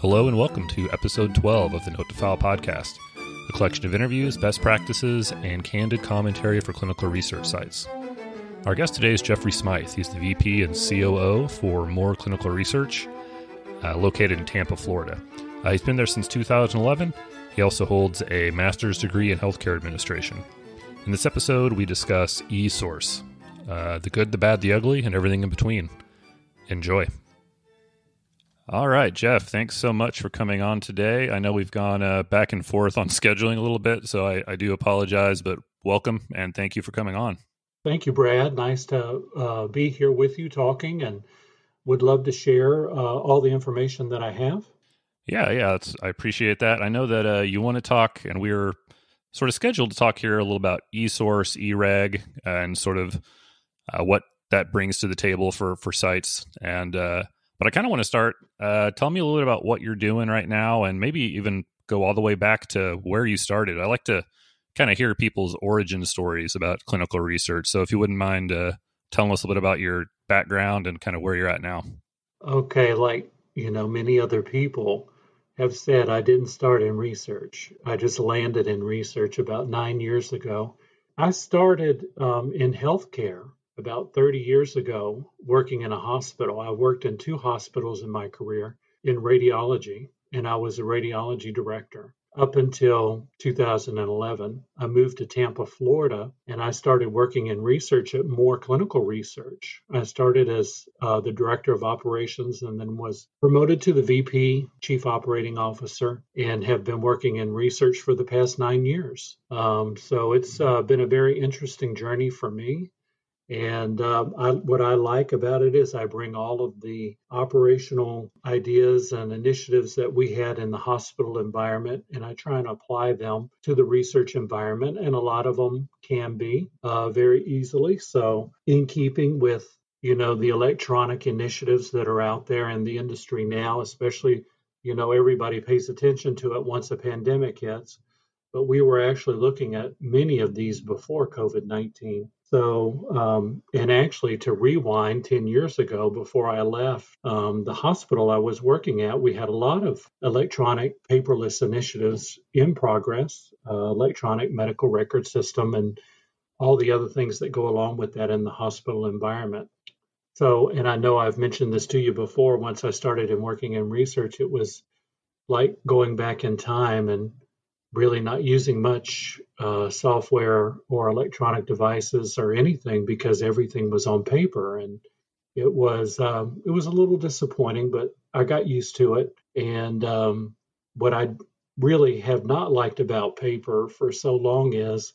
Hello and welcome to episode 12 of the Note to File podcast, a collection of interviews, best practices, and candid commentary for clinical research sites. Our guest today is Jeffrey Smyth. He's the VP and COO for MOORE Clinical Research, uh, located in Tampa, Florida. Uh, he's been there since 2011. He also holds a master's degree in healthcare administration. In this episode, we discuss eSource, uh, the good, the bad, the ugly, and everything in between. Enjoy. All right, Jeff, thanks so much for coming on today. I know we've gone uh, back and forth on scheduling a little bit, so I, I, do apologize, but welcome and thank you for coming on. Thank you, Brad. Nice to uh, be here with you talking and would love to share uh, all the information that I have. Yeah, yeah, I appreciate that. I know that uh, you want to talk, and we are sort of scheduled to talk here a little about eSource, eReg, and sort of uh, what that brings to the table for for sites and uh, but I kind of want to start. Uh, tell me a little bit about what you're doing right now, and maybe even go all the way back to where you started. I like to kind of hear people's origin stories about clinical research. So if you wouldn't mind uh, telling us a bit about your background and kind of where you're at now. Okay, like you know, many other people have said, I didn't start in research. I just landed in research about nine years ago. I started um, in healthcare about 30 years ago working in a hospital. I worked in two hospitals in my career in radiology, and I was a radiology director. Up until 2011, I moved to Tampa, Florida, and I started working in research at MOORE clinical research. I started as uh, the director of operations and then was promoted to the VP, chief operating officer, and have been working in research for the past nine years. Um, so it's uh, been a very interesting journey for me. And um, I, what I like about it is I bring all of the operational ideas and initiatives that we had in the hospital environment, and I try and apply them to the research environment. And a lot of them can be uh, very easily. So, in keeping with you know the electronic initiatives that are out there in the industry now, especially you know everybody pays attention to it once a pandemic hits but we were actually looking at many of these before COVID 19. So, um, and actually, to rewind 10 years ago, before I left um, the hospital I was working at, we had a lot of electronic paperless initiatives in progress, uh, electronic medical record system, and all the other things that go along with that in the hospital environment. So, and I know I've mentioned this to you before, once I started in working in research, it was like going back in time and really not using much uh, software or electronic devices or anything because everything was on paper. And it was um, it was a little disappointing but i got used to it. And um, what i really have not liked about paper for so long is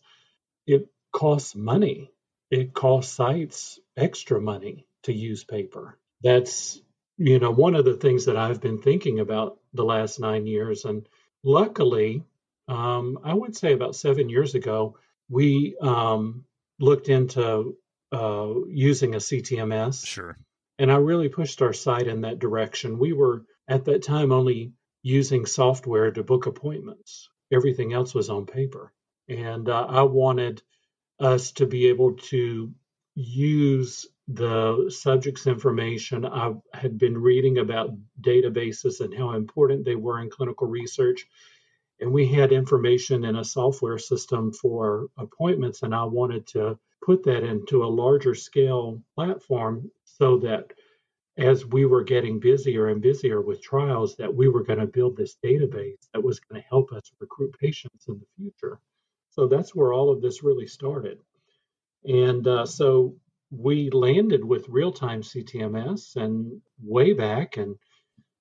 it costs money. It costs sites extra money to use paper. That's you know one of the things that i've been thinking about the last nine years. And luckily um, I would say about seven years ago, we um, looked into uh, using a CTMS. Sure. And I really pushed our site in that direction. We were at that time only using software to book appointments, everything else was on paper. And uh, I wanted us to be able to use the subject's information. I had been reading about databases and how important they were in clinical research and we had information in a software system for appointments and i wanted to put that into a larger scale platform so that as we were getting busier and busier with trials that we were going to build this database that was going to help us recruit patients in the future. So that's where all of this really started. And uh, so we landed with real-time ctms and way back and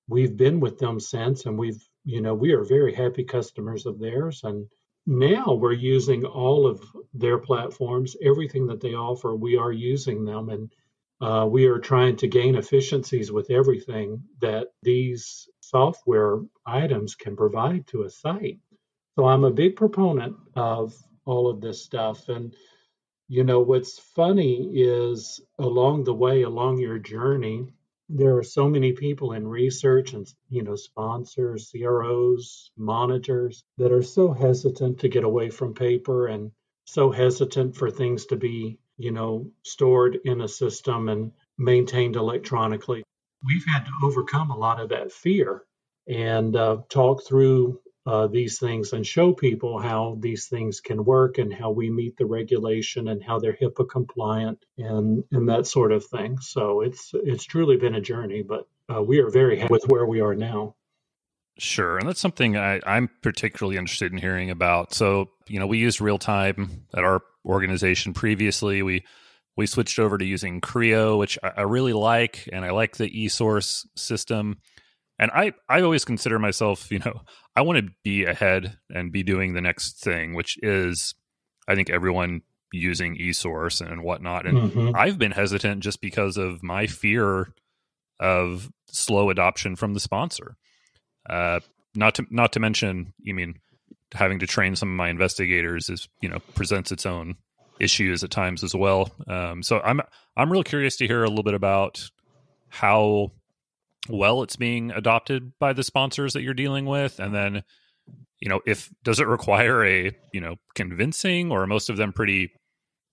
we've been with them since and we've you know, we are very happy customers of theirs. And now we're using all of their platforms, everything that they offer, we are using them. And uh, we are trying to gain efficiencies with everything that these software items can provide to a site. So I'm a big proponent of all of this stuff. And, you know, what's funny is along the way, along your journey, there are so many people in research and you know sponsors cros monitors that are so hesitant to get away from paper and so hesitant for things to be you know stored in a system and maintained electronically. We've had to overcome a lot of that fear and uh, talk through uh, these things and show people how these things can work and how we meet the regulation and how they're HIPAA compliant and and that sort of thing. So it's it's truly been a journey, but uh, we are very happy with where we are now. Sure, and that's something I, I'm particularly interested in hearing about. So you know, we used real time at our organization previously. We we switched over to using CRIO, which I, I really like, and I like the eSource system. And I, I always consider myself, you know, I want to be ahead and be doing the next thing, which is, I think everyone using eSource and whatnot. And mm-hmm. I've been hesitant just because of my fear of slow adoption from the sponsor. Uh, not to not to mention, you mean having to train some of my investigators is you know presents its own issues at times as well. Um, so I'm I'm real curious to hear a little bit about how well it's being adopted by the sponsors that you're dealing with, and then you know if does it require a you know convincing or most of them pretty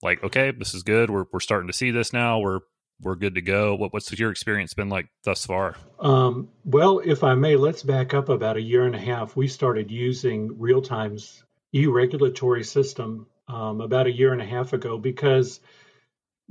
like okay this is good we're we're starting to see this now we're we're good to go. What, what's your experience been like thus far? Um, well, if I may, let's back up about a year and a half. We started using real time's e-regulatory system um, about a year and a half ago because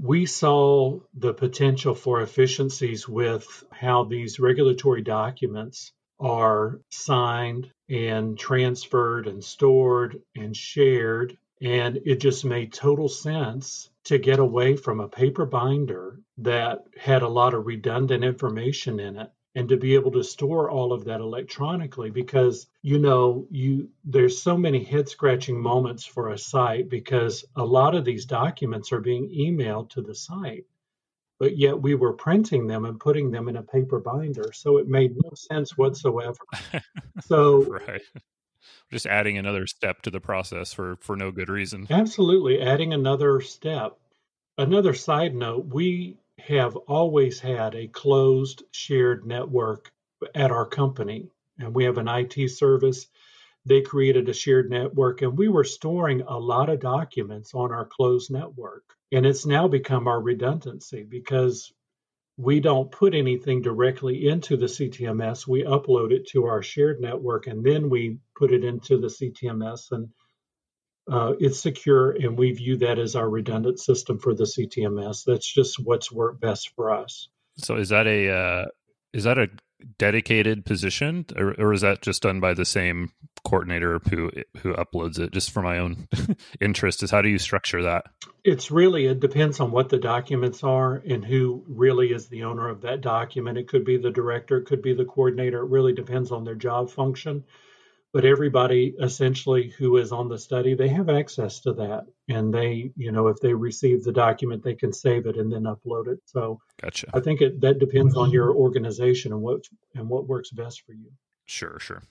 we saw the potential for efficiencies with how these regulatory documents are signed and transferred and stored and shared. And it just made total sense to get away from a paper binder that had a lot of redundant information in it and to be able to store all of that electronically because you know you there's so many head scratching moments for a site because a lot of these documents are being emailed to the site but yet we were printing them and putting them in a paper binder so it made no sense whatsoever. So right. Just adding another step to the process for for no good reason. Absolutely adding another step. Another side note we have always had a closed shared network at our company. And we have an IT service. They created a shared network and we were storing a lot of documents on our closed network. And it's now become our redundancy because we don't put anything directly into the CTMS. We upload it to our shared network and then we put it into the CTMS and uh, it's secure and we view that as our redundant system for the CTMS. That's just what's worked best for us. So is that a uh, is that a dedicated position or, or is that just done by the same coordinator who who uploads it? Just for my own interest is how do you structure that? It's really it depends on what the documents are and who really is the owner of that document. It could be the director it could be the coordinator. It really depends on their job function but everybody essentially who is on the study they have access to that. And they you know if they receive the document they can save it and then upload it. So gotcha. I think it that depends on your organization and what and what works best for you. Sure sure.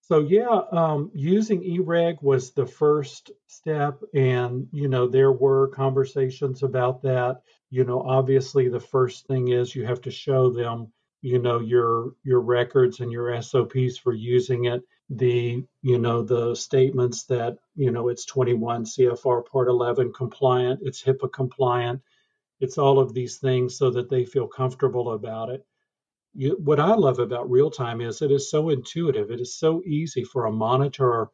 So yeah um, using ereg was the first step. And you know there were conversations about that. You know obviously the first thing is you have to show them you know your your records and your sops for using it the you know the statements that you know it's 21 CFR Part 11 compliant, it's HIPAA compliant, it's all of these things so that they feel comfortable about it. You, what I love about real time is it is so intuitive. It is so easy for a monitor,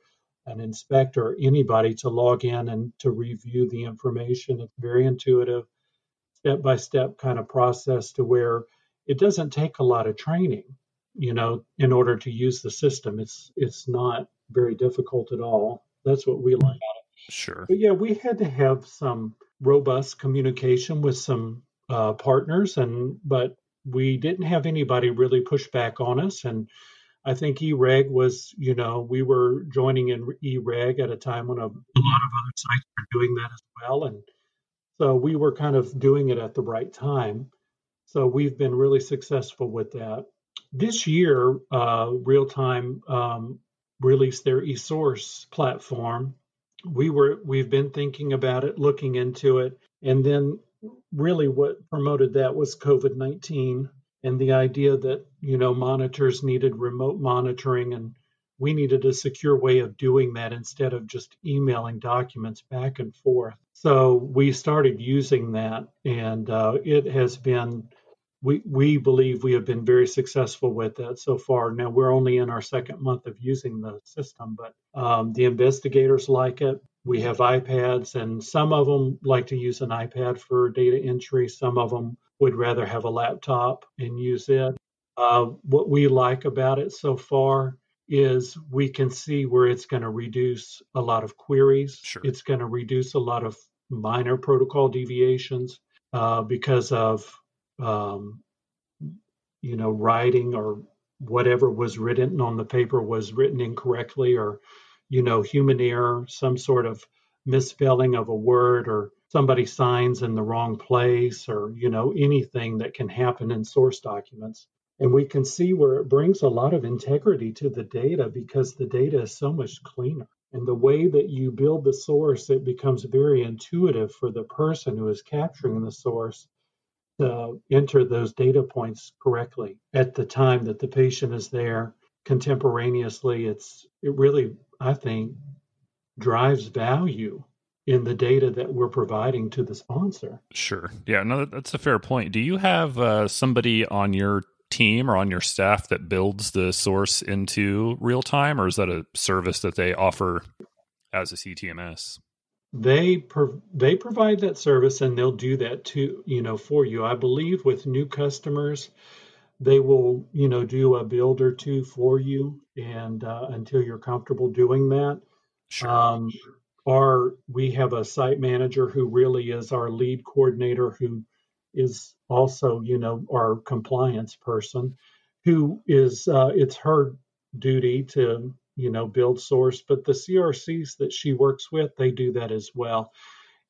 an inspector, anybody to log in and to review the information. It's very intuitive, step by step kind of process to where it doesn't take a lot of training you know, in order to use the system. It's it's not very difficult at all. That's what we like. Sure. But yeah, we had to have some robust communication with some uh, partners, and but we didn't have anybody really push back on us. And I think eReg was, you know, we were joining in eReg at a time when a, a lot of other sites were doing that as well, and so we were kind of doing it at the right time. So we've been really successful with that this year, uh, Real Time um, released their eSource platform. We were we've been thinking about it, looking into it, and then really what promoted that was COVID nineteen and the idea that you know monitors needed remote monitoring and we needed a secure way of doing that instead of just emailing documents back and forth. So we started using that, and uh, it has been we we believe we have been very successful with that so far. Now we're only in our second month of using the system, but um, the investigators like it. We have iPads, and some of them like to use an iPad for data entry. Some of them would rather have a laptop and use it. Uh, what we like about it so far is we can see where it's going to reduce a lot of queries. Sure. It's going to reduce a lot of minor protocol deviations uh, because of um, you know writing or whatever was written on the paper was written incorrectly or you know human error some sort of misspelling of a word or somebody signs in the wrong place or you know anything that can happen in source documents. And we can see where it brings a lot of integrity to the data because the data is so much cleaner. And the way that you build the source it becomes very intuitive for the person who is capturing the source to enter those data points correctly at the time that the patient is there contemporaneously it's it really i think drives value in the data that we're providing to the sponsor Sure. Yeah, no, that's a fair point. Do you have uh, somebody on your team or on your staff that builds the source into real time, or is that a service that they offer as a CTMS? They pro- they provide that service and they'll do that too you know for you i believe with new customers they will you know do a build or two for you and uh, until you're comfortable doing that Sure. um, or we have a site manager who really is our lead coordinator who is also you know our compliance person who is uh, it's her duty to you know build source but the crcs that she works with they do that as well.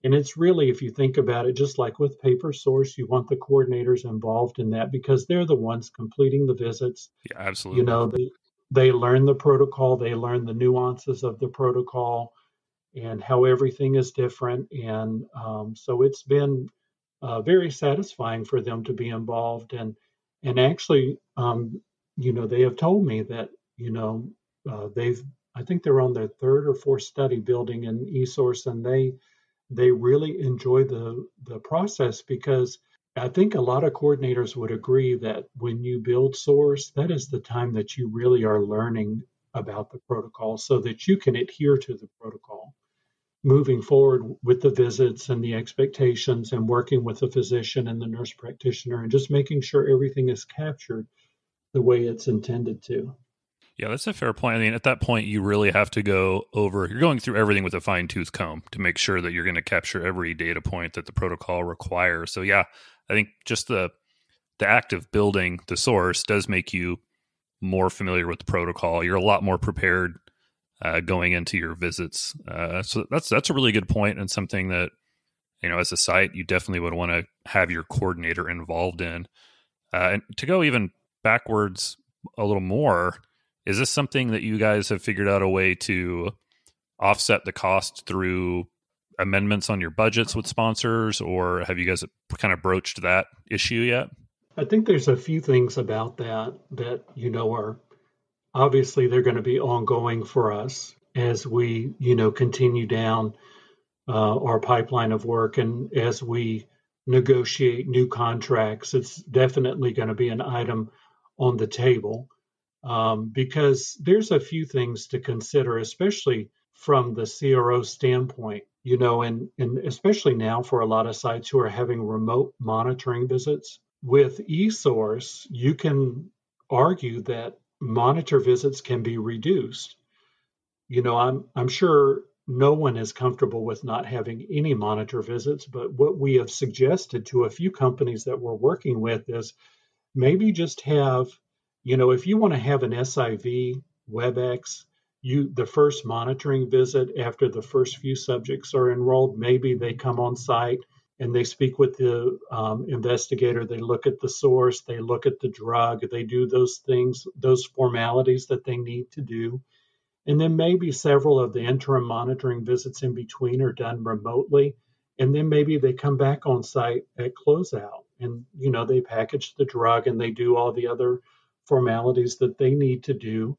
And it's really if you think about it just like with paper source you want the coordinators involved in that because they're the ones completing the visits. Yeah, absolutely. you know they they learn the protocol they learn the nuances of the protocol and how everything is different. And um, so it's been uh, very satisfying for them to be involved. And and actually um, you know they have told me that you know uh, they've i think they're on their third or fourth study building in esource and they they really enjoy the the process because i think a lot of coordinators would agree that when you build source that is the time that you really are learning about the protocol so that you can adhere to the protocol moving forward with the visits and the expectations and working with the physician and the nurse practitioner and just making sure everything is captured the way it's intended to. Yeah, that's a fair point. I mean, at that point, you really have to go over, you're going through everything with a fine tooth comb to make sure that you're going to capture every data point that the protocol requires. So, yeah, I think just the, the act of building the source does make you more familiar with the protocol. You're a lot more prepared uh, going into your visits. Uh, so that's that's a really good point and something that you know as a site you definitely would want to have your coordinator involved in. Uh, and to go even backwards a little more, is this something that you guys have figured out a way to offset the cost through amendments on your budgets with sponsors, or have you guys kind of broached that issue yet? I think there's a few things about that that you know are obviously they're going to be ongoing for us as we you know continue down uh, our pipeline of work and as we negotiate new contracts it's definitely going to be an item on the table um, because there's a few things to consider especially from the cro standpoint you know and, and especially now for a lot of sites who are having remote monitoring visits with esource you can argue that monitor visits can be reduced. You know, I'm I'm sure no one is comfortable with not having any monitor visits, but what we have suggested to a few companies that we're working with is maybe just have, you know, if you want to have an SIV WebEx, you the first monitoring visit after the first few subjects are enrolled, maybe they come on site and they speak with the um, investigator. They look at the source, they look at the drug, they do those things, those formalities that they need to do. And then maybe several of the interim monitoring visits in between are done remotely. And then maybe they come back on site at closeout and, you know, they package the drug and they do all the other formalities that they need to do.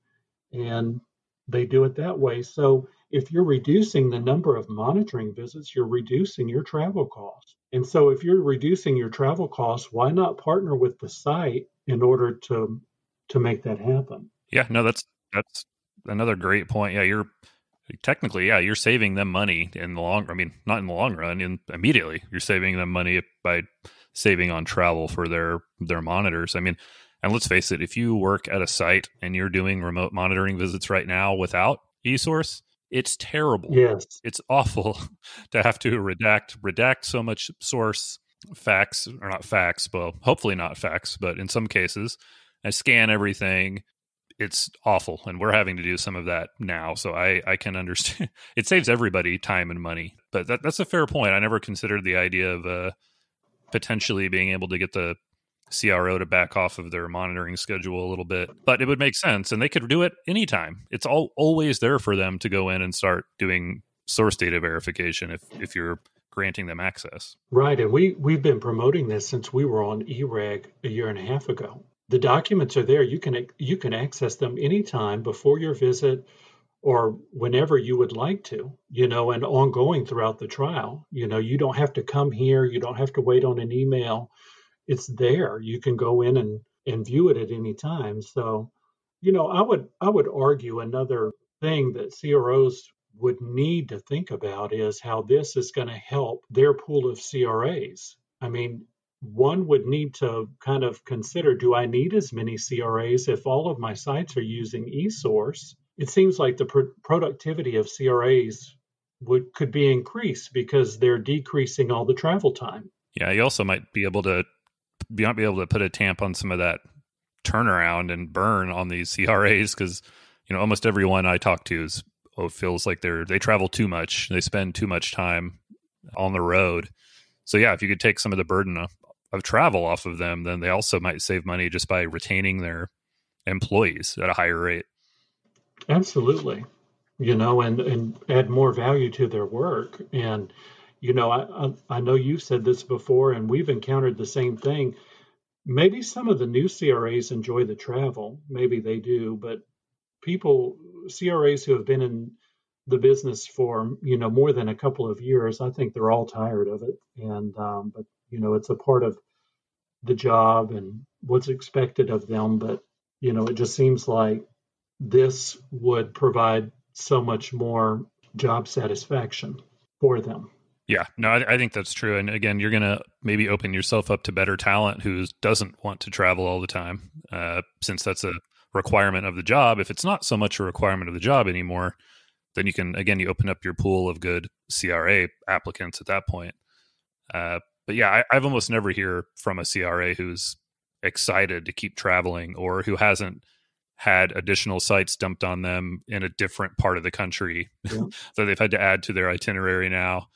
And they do it that way. So if you're reducing the number of monitoring visits, you're reducing your travel costs. And so if you're reducing your travel costs, why not partner with the site in order to to make that happen? Yeah, no, that's that's another great point. Yeah, you're technically, yeah, you're saving them money in the long. I mean, not in the long run. In immediately, you're saving them money by saving on travel for their their monitors. I mean, and let's face it, if you work at a site and you're doing remote monitoring visits right now without eSource, it's terrible. Yes, it's awful to have to redact redact so much source facts or not facts, but hopefully not facts, but in some cases, I scan everything. It's awful and we're having to do some of that now so i i can understand it saves everybody time and money but that, that's a fair point. I never considered the idea of uh potentially being able to get the cro to back off of their monitoring schedule a little bit but it would make sense and they could do it anytime it's all always there for them to go in and start doing source data verification if if you're granting them access right and we we've been promoting this since we were on ereg a year and a half ago the documents are there. You can you can access them anytime before your visit or whenever you would like to, you know, and ongoing throughout the trial. You know, you don't have to come here, you don't have to wait on an email. It's there. You can go in and and view it at any time. So, you know, I would I would argue another thing that CROs would need to think about is how this is going to help their pool of CRAs. I mean, one would need to kind of consider do I need as many CRAs if all of my sites are using eSource? It seems like the pr- productivity of CRAs would could be increased because they're decreasing all the travel time. Yeah, you also might be able to you might be able to put a tamp on some of that turnaround and burn on these CRAs because you know almost everyone I talk to is oh, feels like they're they travel too much, they spend too much time on the road. So yeah, if you could take some of the burden of travel off of them, then they also might save money just by retaining their employees at a higher rate. Absolutely. You know, and, and add more value to their work. And, you know, I, I, I know you've said this before, and we've encountered the same thing. Maybe some of the new CRAs enjoy the travel. Maybe they do, but people, CRAs who have been in the business for you know more than a couple of years, I think they're all tired of it. And um, but you know, it's a part of the job and what's expected of them. But, you know, it just seems like this would provide so much more job satisfaction for them. Yeah, no, I, I, think that's true. And again, you're going to maybe open yourself up to better talent who doesn't want to travel all the time, uh, since that's a requirement of the job. If it's not so much a requirement of the job anymore, then you can, again, you open up your pool of good CRA applicants at that point. Uh, but yeah, I, have almost never hear from a CRA who's excited to keep traveling or who hasn't had additional sites dumped on them in a different part of the country yeah. that they've had to add to their itinerary now.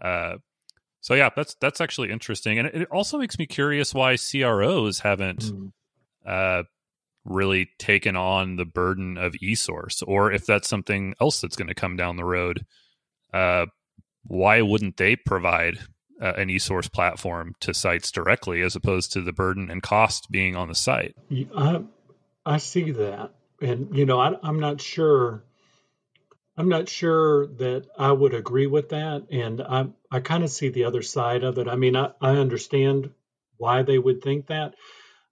Uh, so yeah, that's that's actually interesting, and it also makes me curious why CROs haven't mm. uh, really taken on the burden of eSource, or if that's something else that's going to come down the road. Uh, why wouldn't they provide uh, an eSource platform to sites directly as opposed to the burden and cost being on the site. I, I see that. And, you know, I, I'm not sure. I'm not sure that I would agree with that. And I, I kind of see the other side of it. I mean, I, I understand why they would think that.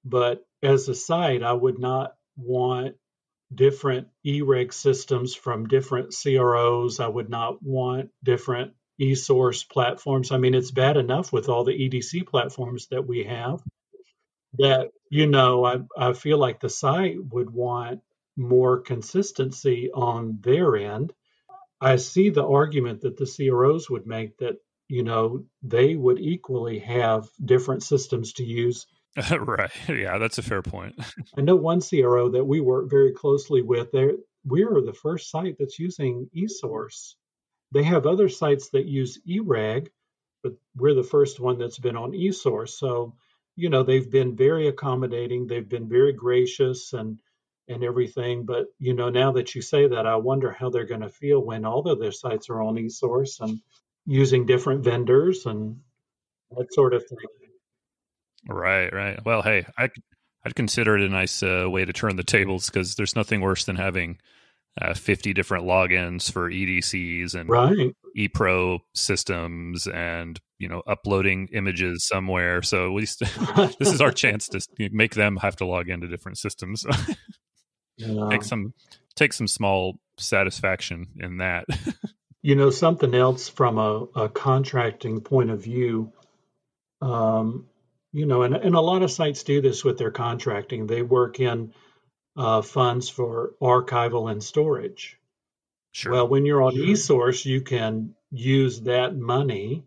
But as a site, I would not want different e-reg systems from different CROs. I would not want different eSource platforms. I mean, it's bad enough with all the EDC platforms that we have that, you know, I, I feel like the site would want more consistency on their end. I see the argument that the CROs would make that, you know, they would equally have different systems to use. right. Yeah, that's a fair point. I know one CRO that we work very closely with. There, we're the first site that's using eSource they have other sites that use eReg, but we're the first one that's been on eSource. So, you know, they've been very accommodating, they've been very gracious and and everything. But you know, now that you say that, I wonder how they're going to feel when all of their sites are on eSource and using different vendors and that sort of thing. Right, right. Well, hey, I I'd consider it a nice uh, way to turn the tables because there's nothing worse than having uh, 50 different logins for EDCs and right. ePro systems and, you know, uploading images somewhere. So at least this is our chance to make them have to log into different systems. yeah. Take some take some small satisfaction in that. you know, something else from a, a contracting point of view, um, you know, and, and a lot of sites do this with their contracting. They work in uh, funds for archival and storage. Sure. Well, when you're on sure. eSource, you can use that money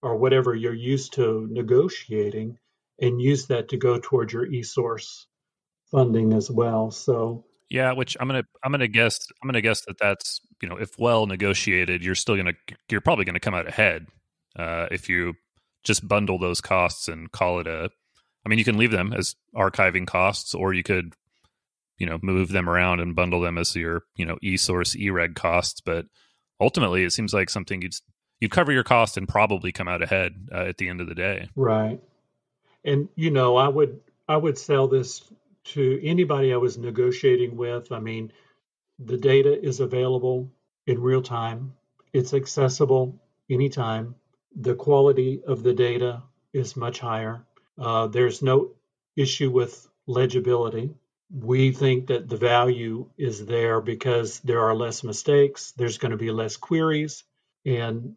or whatever you're used to negotiating and use that to go towards your eSource funding as well. So yeah, which I'm gonna I'm gonna guess I'm gonna guess that that's you know if well negotiated, you're still gonna you're probably gonna come out ahead uh, if you just bundle those costs and call it a. I mean, you can leave them as archiving costs, or you could you know move them around and bundle them as your you know e-source e-reg costs but ultimately it seems like something you'd you'd cover your cost and probably come out ahead uh, at the end of the day right and you know i would i would sell this to anybody i was negotiating with. I mean the data is available in real time. It's accessible anytime. The quality of the data is much higher. Uh, there's no issue with legibility. We think that the value is there because there are less mistakes, there's going to be less queries. And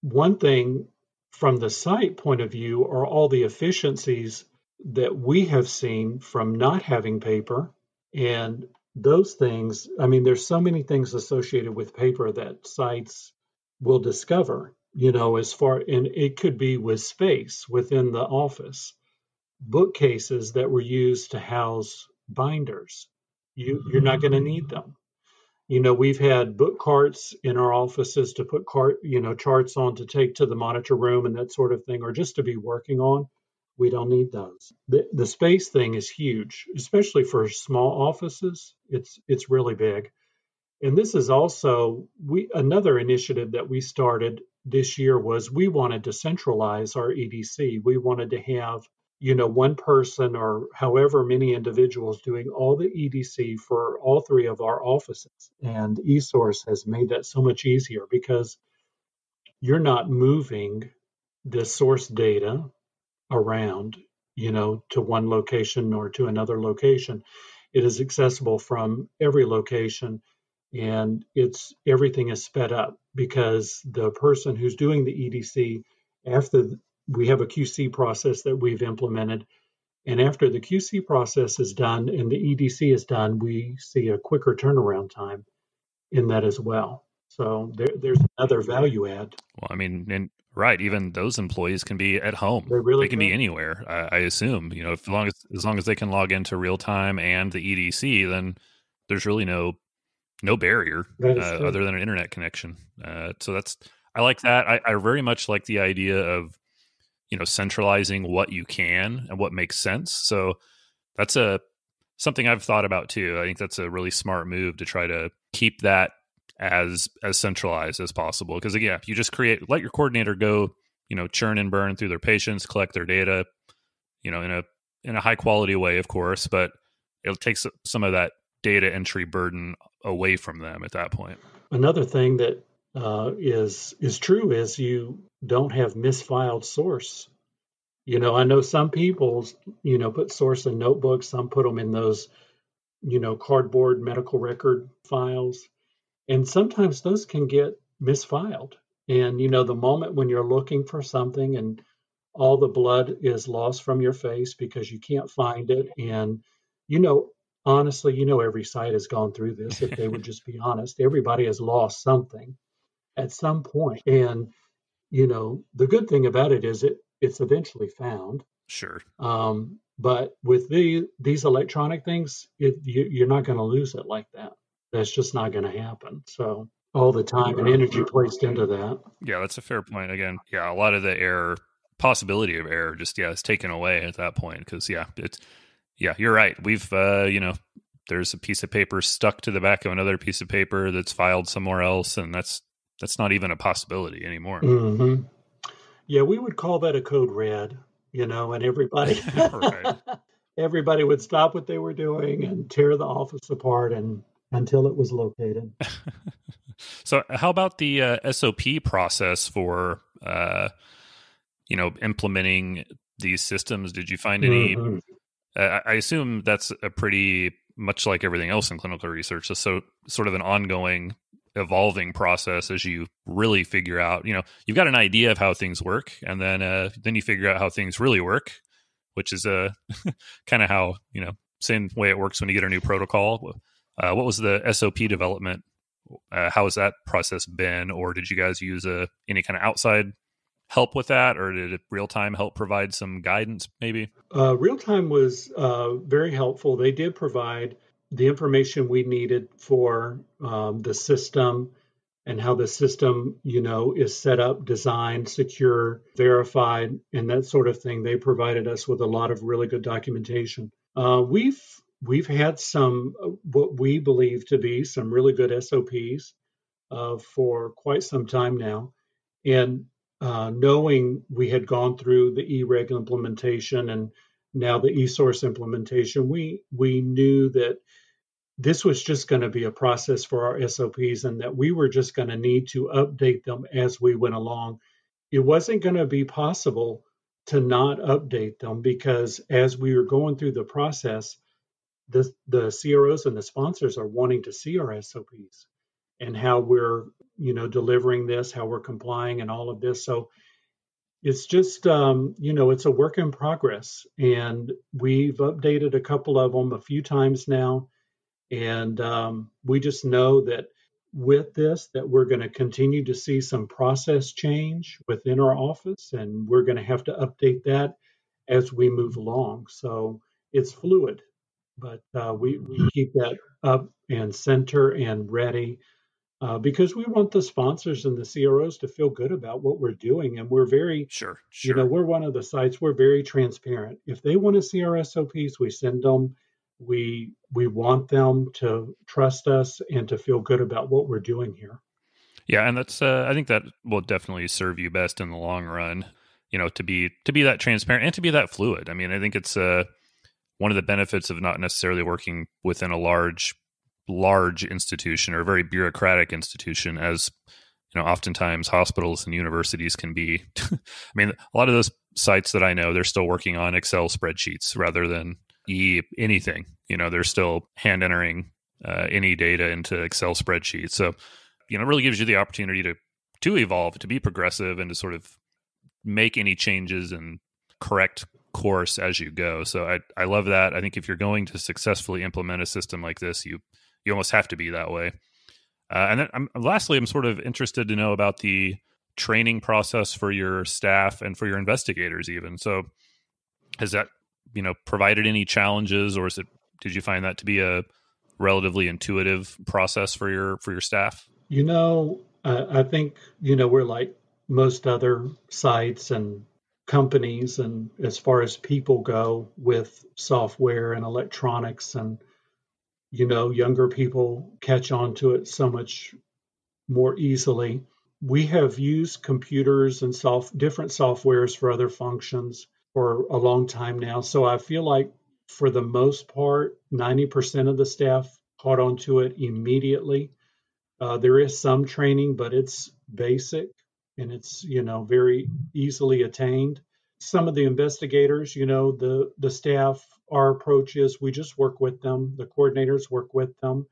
one thing from the site point of view are all the efficiencies that we have seen from not having paper. And those things, I mean, there's so many things associated with paper that sites will discover, you know, as far, and it could be with space within the office, bookcases that were used to house binders. You you're not going to need mm-hmm. them. You know, we've had book carts in our offices to put cart, you know, charts on to take to the monitor room and that sort of thing, or just to be working on. We don't need those. The the space thing is huge, especially for small offices. It's it's really big. And this is also we another initiative that we started this year was we wanted to centralize our EDC. We wanted to have you know, one person or however many individuals doing all the EDC for all three of our offices. And eSource has made that so much easier because you're not moving the source data around, you know, to one location or to another location. It is accessible from every location and it's everything is sped up because the person who's doing the EDC after we have a QC process that we've implemented. And after the QC process is done and the EDC is done, we see a quicker turnaround time in that as well. So there, there's another value add. Well, I mean, and right, even those employees can be at home. They really they can, can. be anywhere. I, I, assume, you know, if, as long as as long as they can log into real time and the EDC, then there's really no no barrier uh, other than an internet connection. Uh, so that's I like that. I, I very much like the idea of you know centralizing what you can and what makes sense so that's a something i've thought about too i think that's a really smart move to try to keep that as as centralized as possible because again you just create let your coordinator go you know churn and burn through their patients collect their data you know in a in a high quality way of course but it takes some of that data entry burden away from them at that point another thing that uh, is is true is you don't have misfiled source. You know, I know some people, you know, put source in notebooks. Some put them in those, you know, cardboard medical record files, and sometimes those can get misfiled. And you know, the moment when you're looking for something and all the blood is lost from your face because you can't find it, and you know, honestly, you know, every site has gone through this. If they would just be honest, everybody has lost something at some point. And you know, the good thing about it is it it's eventually found. Sure. Um, but with the these electronic things, it, you, you're not going to lose it like that. That's just not going to happen. So all the time and energy placed into that. Yeah, that's a fair point. Again, yeah, a lot of the error possibility of error just yeah is taken away at that point because yeah it's yeah you're right we've uh you know there's a piece of paper stuck to the back of another piece of paper that's filed somewhere else and that's that's not even a possibility anymore. Mm-hmm. Yeah, we would call that a code red, you know, and everybody everybody would stop what they were doing and tear the office apart and until it was located. so, how about the uh, SOP process for, uh, you know, implementing these systems? Did you find any? Mm-hmm. Uh, I assume that's a pretty much like everything else in clinical research. So, sort of an ongoing, evolving process as you really figure out. You know, you've got an idea of how things work, and then uh, then you figure out how things really work, which is a uh, kind of how you know same way it works when you get a new protocol. Uh, what was the SOP development? Uh, how has that process been, or did you guys use a uh, any kind of outside help with that, or did real time help provide some guidance? Maybe uh, real time was uh, very helpful. They did provide the information we needed for um, the system and how the system, you know, is set up, designed, secure, verified, and that sort of thing. They provided us with a lot of really good documentation. Uh, we've we've had some uh, what we believe to be some really good SOPs uh, for quite some time now, and uh, knowing we had gone through the eReg implementation and now the eSource implementation, we we knew that this was just going to be a process for our SOPs and that we were just going to need to update them as we went along. It wasn't going to be possible to not update them because as we were going through the process, the, the CROs and the sponsors are wanting to see our SOPs and how we're, you know, delivering this, how we're complying and all of this. So it's just, um, you know, it's a work in progress. And we've updated a couple of them a few times now. And um, we just know that with this that we're going to continue to see some process change within our office and we're going to have to update that as we move along so it's fluid but uh, we, we keep that up and center and ready uh, because we want the sponsors and the CROs to feel good about what we're doing. And we're very, sure, sure. you know, we're one of the sites, we're very transparent. If they want to see our SOPs, we send them we we want them to trust us and to feel good about what we're doing here. Yeah, and that's uh, I think that will definitely serve you best in the long run. You know, to be to be that transparent and to be that fluid. I mean, I think it's uh, one of the benefits of not necessarily working within a large large institution or a very bureaucratic institution as you know oftentimes hospitals and universities can be i mean a lot of those sites that i know they're still working on excel spreadsheets rather than e anything. You know, they're still hand entering uh, any data into Excel spreadsheets. So, you know, it really gives you the opportunity to to evolve, to be progressive, and to sort of make any changes and correct course as you go. So I I love that. I think if you're going to successfully implement a system like this, you you almost have to be that way. Uh, and then I'm, lastly, I'm sort of interested to know about the training process for your staff and for your investigators, even. So, has that you know provided any challenges, or is it? Did you find that to be a relatively intuitive process for your for your staff? You know, I, I think you know we're like most other sites and companies, and as far as people go with software and electronics, and you know, younger people catch on to it so much more easily. We have used computers and soft different softwares for other functions for a long time now. So I feel like for the most part, 90% of the staff caught on to it immediately. Uh, there is some training, but it's basic and it's you know very easily attained. Some of the investigators, you know, the the staff, our approach is we just work with them. The coordinators work with them,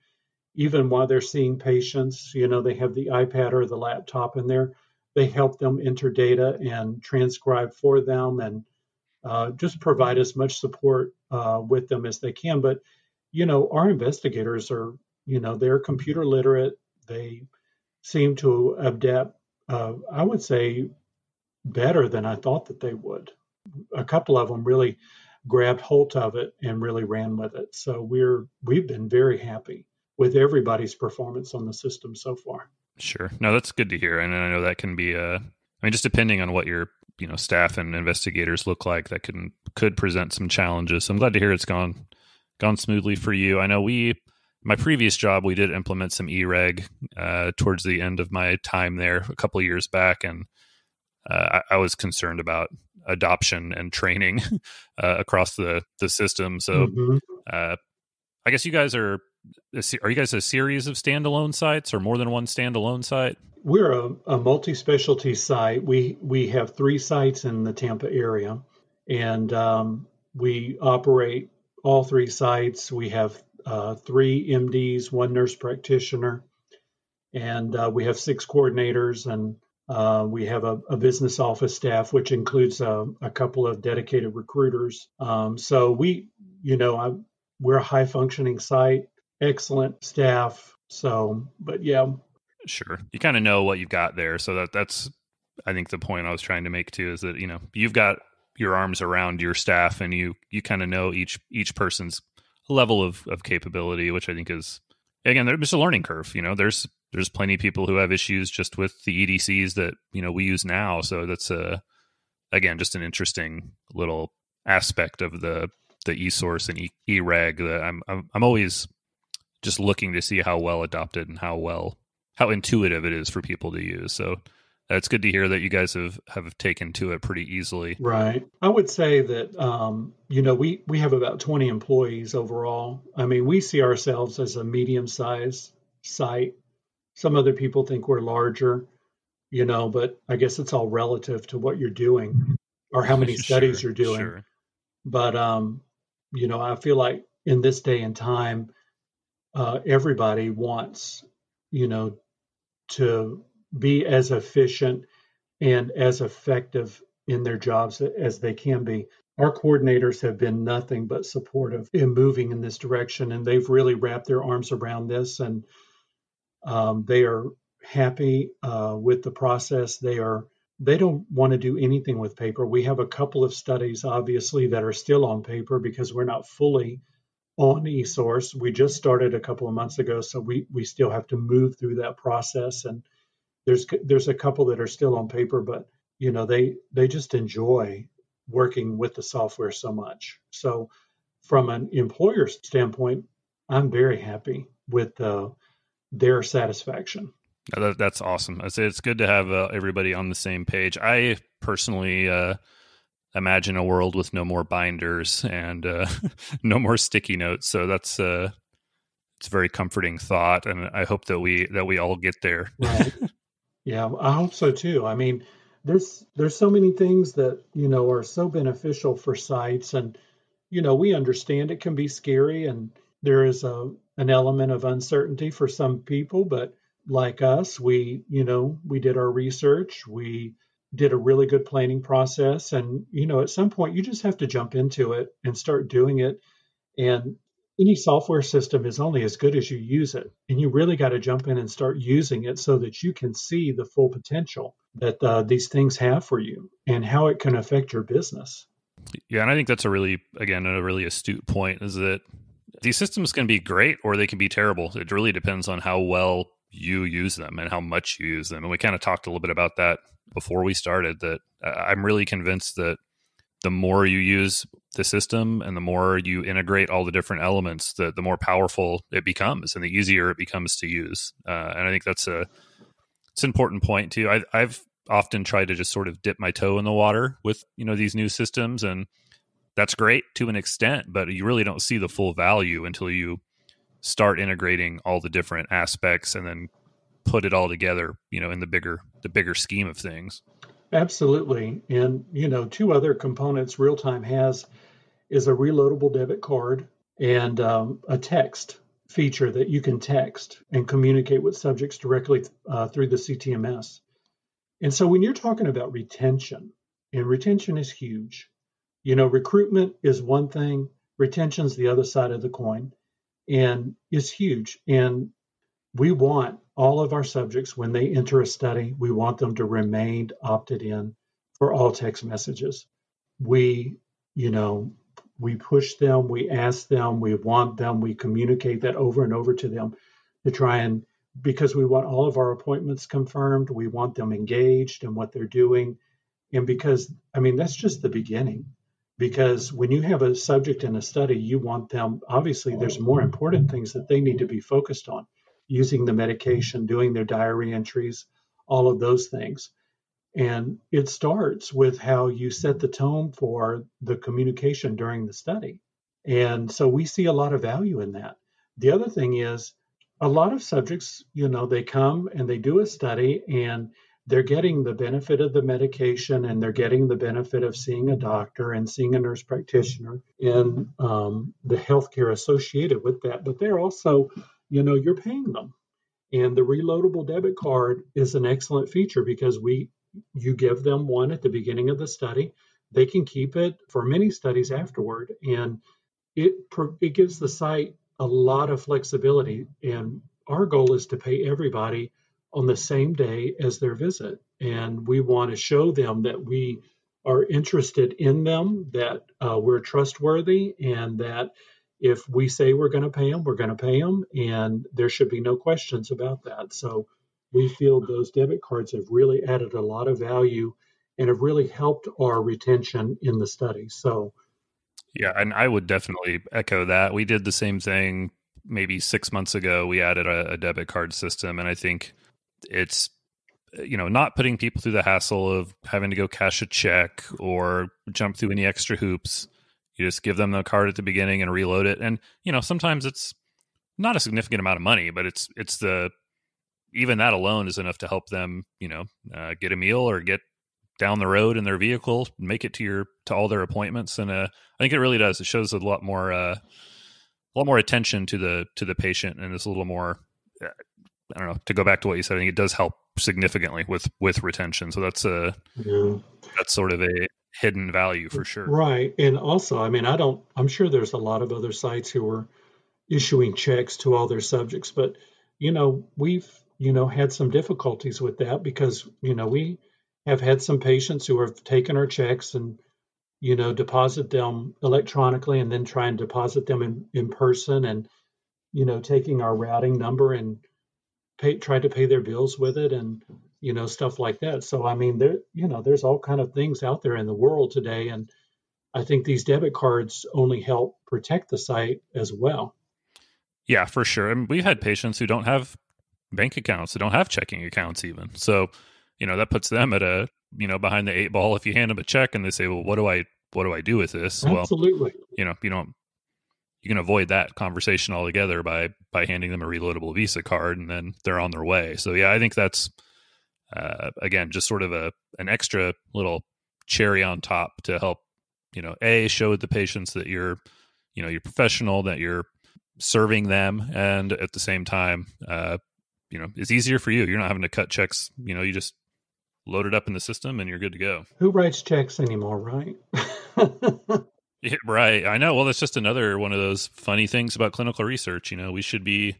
even while they're seeing patients. You know, they have the iPad or the laptop in there. They help them enter data and transcribe for them and uh, just provide as much support uh, with them as they can. But you know, our investigators are you know they're computer literate. They seem to adapt. Uh, I would say better than I thought that they would. A couple of them really grabbed hold of it and really ran with it. So we're we've been very happy with everybody's performance on the system so far. Sure. No, that's good to hear. And I know that can be a I mean, just depending on what your you know staff and investigators look like that can could present some challenges. So I'm glad to hear it's gone gone smoothly for you. I know we my previous job we did implement some eReg uh, towards the end of my time there a couple years back, and uh, I, I, was concerned about adoption and training uh, across the the system. So mm-hmm. Uh, I guess you guys are are you guys a series of standalone sites or more than one standalone site? We're a, a multi-specialty site. We we have three sites in the Tampa area, and um, we operate all three sites. We have uh, three MDs, one nurse practitioner, and uh, we have six coordinators, and uh, we have a, a, business office staff, which includes a, a couple of dedicated recruiters. Um, so we, you know, I, we're a high functioning site, excellent staff. So, but yeah, sure, you kind of know what you've got there. So that that's, I think the point I was trying to make too is that you know you've got your arms around your staff and you you kind of know each each person's level of of capability, which I think is again there's a learning curve. You know, there's there's plenty of people who have issues just with the EDCs that you know we use now. So that's a again just an interesting little aspect of the the eSource and e- eReg that I'm, I'm I'm always just looking to see how well adopted and how well how intuitive it is for people to use. So it's good to hear that you guys have have taken to it pretty easily. Right. I would say that um, you know we we have about 20 employees overall. I mean, we see ourselves as a medium sized site. Some other people think we're larger, you know, but I guess it's all relative to what you're doing or how many studies sure, you're doing. Sure. But um, you know, I feel like in this day and time, uh, everybody wants, you know, to be as efficient and as effective in their jobs as they can be. Our coordinators have been nothing but supportive in moving in this direction, and they've really wrapped their arms around this, and um, they are happy uh, with the process. They are they don't want to do anything with paper. We have a couple of studies, obviously, that are still on paper because we're not fully on eSource. We just started a couple of months ago, so we we still have to move through that process and there's there's a couple that are still on paper, but you know they they just enjoy working with the software so much. So from an employer standpoint, I'm very happy with uh, their satisfaction. That, that's awesome. I say it's good to have uh, everybody on the same page. I personally uh, imagine a world with no more binders and uh, no more sticky notes. So that's uh, it's a very comforting thought, and I hope that we that we all get there. Right. Yeah, I hope so too. I mean, there's there's so many things that you know are so beneficial for sites, and you know we understand it can be scary, and there is a an element of uncertainty for some people. But like us, we you know we did our research, we did a really good planning process, and you know at some point you just have to jump into it and start doing it. And any software system is only as good as you use it. And you really got to jump in and start using it so that you can see the full potential that uh, these things have for you and how it can affect your business. Yeah. And I think that's a really, again, a really astute point is that these systems can be great or they can be terrible. It really depends on how well you use them and how much you use them. And we kind of talked a little bit about that before we started that uh, I'm really convinced that the more you use the system and the more you integrate all the different elements, the the more powerful it becomes and the easier it becomes to use. Uh, and I think that's a it's an important point too. I, I've often tried to just sort of dip my toe in the water with you know these new systems, and that's great to an extent, but you really don't see the full value until you start integrating all the different aspects and then put it all together, you know, in the bigger the bigger scheme of things. Absolutely. And, you know, two other components real time has is a reloadable debit card and um, a text feature that you can text and communicate with subjects directly uh, through the CTMS. And so when you're talking about retention, and retention is huge, you know, recruitment is one thing, retention's the other side of the coin, and it's huge. And we want all of our subjects, when they enter a study, we want them to remain opted in for all text messages. We, you know, we push them, we ask them, we want them, we communicate that over and over to them to try and because we want all of our appointments confirmed, we want them engaged in what they're doing. And because, I mean, that's just the beginning. Because when you have a subject in a study, you want them, obviously, there's more important things that they need to be focused on using the medication, doing their diary entries, all of those things. And it starts with how you set the tone for the communication during the study. And so we see a lot of value in that. the other thing is a lot of subjects, you know, they come and they do a study and they're getting the benefit of the medication and they're getting the benefit of seeing a doctor and seeing a nurse practitioner and um, the healthcare associated with that. But they're also, you know, you're paying them. And the reloadable debit card is an excellent feature because we you give them one at the beginning of the study. They can keep it for many studies afterward, and it it gives the site a lot of flexibility. And our goal is to pay everybody on the same day as their visit. And we want to show them that we are interested in them, that uh, we're trustworthy, and that if we say we're going to pay them, we're going to pay them. And there should be no questions about that. So we feel those debit cards have really added a lot of value and have really helped our retention in the study. So, yeah, and I would definitely echo that. We did the same thing maybe six months ago. We added a, a debit card system, and I think it's you know not putting people through the hassle of having to go cash a check or jump through any extra hoops you just give them the card at the beginning and reload it and you know sometimes it's not a significant amount of money but it's it's the even that alone is enough to help them you know uh, get a meal or get down the road in their vehicle make it to your to all their appointments and uh, i think it really does it shows a lot more uh, a lot more attention to the to the patient and it's a little more uh, I don't know. To go back to what you said, I think it does help significantly with with retention. So that's a yeah. that's sort of a hidden value for sure. Right, and also, I mean, I don't. I'm sure there's a lot of other sites who are issuing checks to all their subjects, but you know, we've you know had some difficulties with that because you know we have had some patients who have taken our checks and you know deposit them electronically and then try and deposit them in, in person and you know taking our routing number and pay, tried to pay their bills with it and you know stuff like that. So i mean there you know there's all kind of things out there in the world today and i think these debit cards only help protect the site as well. Yeah for sure. And we've had patients who don't have bank accounts they don't have checking accounts even. So you know that puts them at a you know behind the eight ball if you hand them a check and they say well what do i what do i do with this? Absolutely. well, you know you don't you can avoid that conversation altogether by by handing them a reloadable Visa card, and then they're on their way. So yeah, I think that's uh, again just sort of a an extra little cherry on top to help you know a show the patients that you're you know you're professional that you're serving them and at the same time uh, you know it's easier for you you're not having to cut checks you know you just load it up in the system and you're good to go who writes checks anymore right Yeah, right. I know. Well, that's just another one of those funny things about clinical research. You know, we should be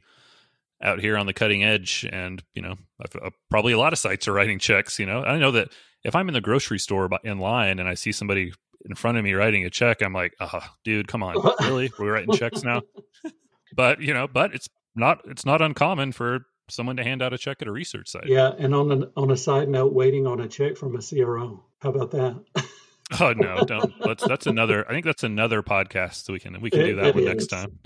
out here on the cutting edge, and you know, uh, probably a lot of sites are writing checks. You know, I know that if I'm in the grocery store in line and I see somebody in front of me writing a check, I'm like, oh, dude, come on, really? We're writing checks now. but you know, but it's not it's not uncommon for someone to hand out a check at a research site. Yeah, and on an, on a side note, waiting on a check from a CRO. How about that? Oh no, don't. Let's. That's another. I think that's another podcast. So we can we can it, do that one next time.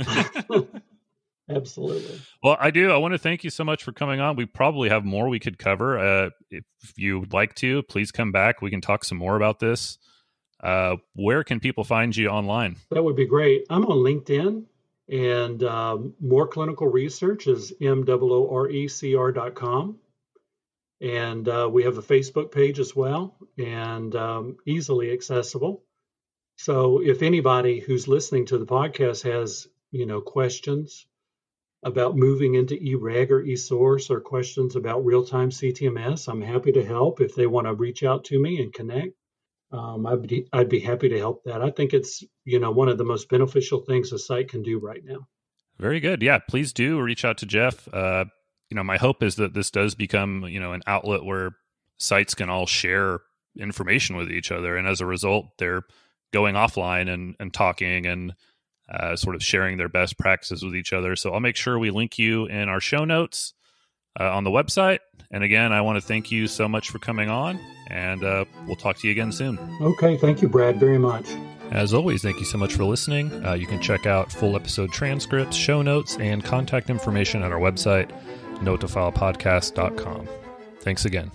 Absolutely. Well, I do. I want to thank you so much for coming on. We probably have more we could cover. Uh, if you would like to, please come back. We can talk some more about this. Uh, where can people find you online? That would be great. I'm on LinkedIn, and um, MOORE Clinical Research is m o o r e c r.com. And uh, we have a Facebook page as well and um, easily accessible. So if anybody who's listening to the podcast has, you know, questions about moving into eReg or eSource or questions about real-time CTMS, I'm happy to help. If they want to reach out to me and connect, um, I'd, be, I'd be happy to help that. I think it's, you know, one of the most beneficial things a site can do right now. Very good. Yeah, please do reach out to Jeff. Uh, you know, my hope is that this does become, you know, an outlet where sites can all share information with each other. And as a result, they're going offline and, and talking and uh, sort of sharing their best practices with each other. So I'll make sure we link you in our show notes uh, on the website. And again, I want to thank you so much for coming on, and uh, we'll talk to you again soon. Okay. Thank you, Brad, very much. As always, thank you so much for listening. Uh, you can check out full episode transcripts, show notes, and contact information at our website notefilepodcast.com. Thanks again.